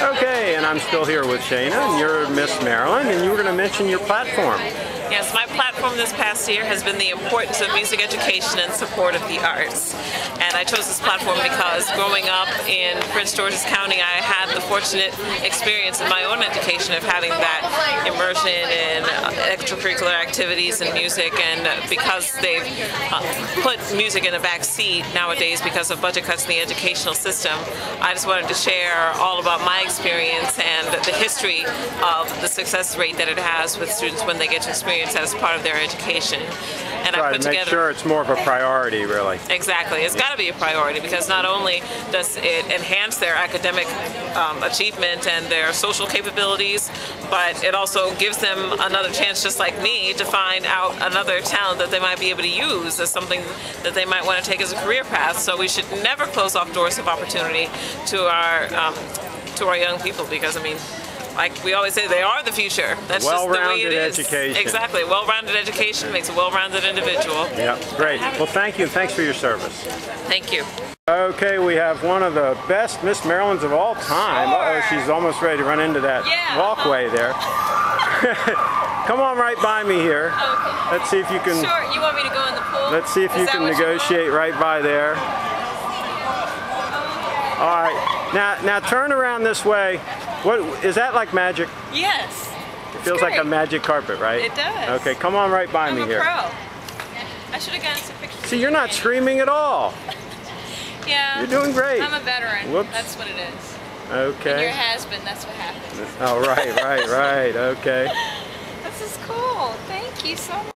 Okay, and I'm still here with Shana, and you're Miss Maryland, and you were going to mention your platform. Yes, my platform this past year has been the importance of music education and support of the arts. And I chose this platform because growing up in Prince George's County, I had the fortunate experience in my own education of having that immersion in extracurricular activities and music. And because they've uh, put music in a back seat nowadays because of budget cuts in the educational system, I just wanted to share all about my experience and the history of the success rate that it has with students when they get to experience experience as part of their education. And Try I put to make together, sure it's more of a priority, really. Exactly. It's got to be a priority because not only does it enhance their academic um, achievement and their social capabilities, but it also gives them another chance, just like me, to find out another talent that they might be able to use as something that they might want to take as a career path. So we should never close off doors of opportunity to our um, to our young people because I mean like we always say, they are the future. That's just the way it is. education. Exactly. Well-rounded education makes a well-rounded individual. Yeah, great. Well, thank you. And thanks for your service. Thank you. Okay, we have one of the best Miss Marylands of all time. Sure. Uh oh she's almost ready to run into that yeah. walkway there. Come on right by me here. Okay. Let's see if you can. Sure. You want me to go in the pool? Let's see if is you can negotiate you right by there. All right. Now, now turn around this way. What is that like magic? Yes. It feels like a magic carpet, right? It does. Okay, come on right by I'm me a here. Pro. I should have gotten some pictures. See, you're not screaming at all. yeah. You're doing great. I'm a veteran. Whoops. That's what it is. Okay. And your husband, that's what happens. Oh, right, right, right. Okay. this is cool. Thank you so much.